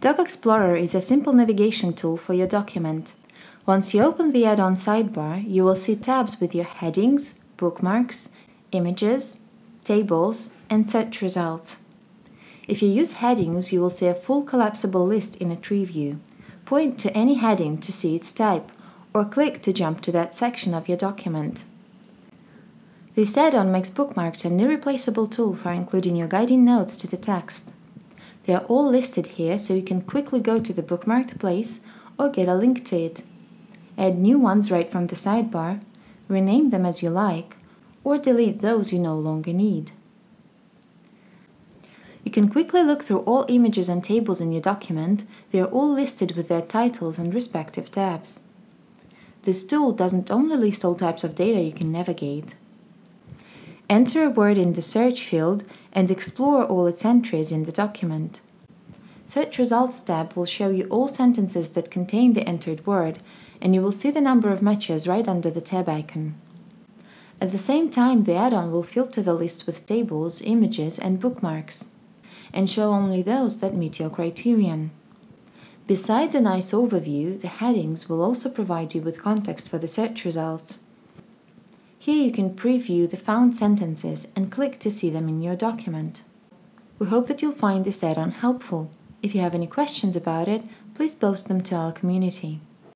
Doc Explorer is a simple navigation tool for your document. Once you open the add-on sidebar, you will see tabs with your headings, bookmarks, images, tables, and search results. If you use headings, you will see a full collapsible list in a tree view. Point to any heading to see its type, or click to jump to that section of your document. This add-on makes bookmarks an irreplaceable tool for including your guiding notes to the text. They are all listed here so you can quickly go to the bookmarked place or get a link to it. Add new ones right from the sidebar, rename them as you like, or delete those you no longer need. You can quickly look through all images and tables in your document. They are all listed with their titles and respective tabs. This tool doesn't only list all types of data you can navigate. Enter a word in the search field and explore all its entries in the document. Search Results tab will show you all sentences that contain the entered word, and you will see the number of matches right under the tab icon. At the same time, the add-on will filter the list with tables, images, and bookmarks, and show only those that meet your criterion. Besides a nice overview, the headings will also provide you with context for the search results. Here you can preview the found sentences and click to see them in your document. We hope that you'll find this add-on helpful. If you have any questions about it, please post them to our community.